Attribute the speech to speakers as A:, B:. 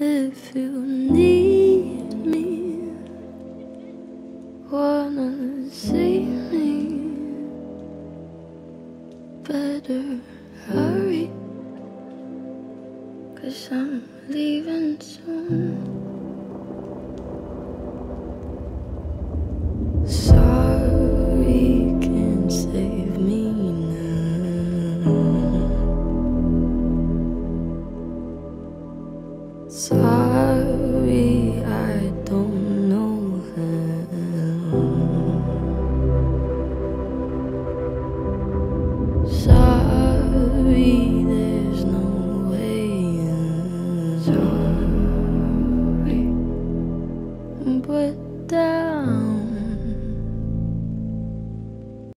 A: if you need me. Wanna see me? Better hurry. Cause I'm leaving soon. Sorry, I don't know him. Sorry, there's no way. Sorry, but down.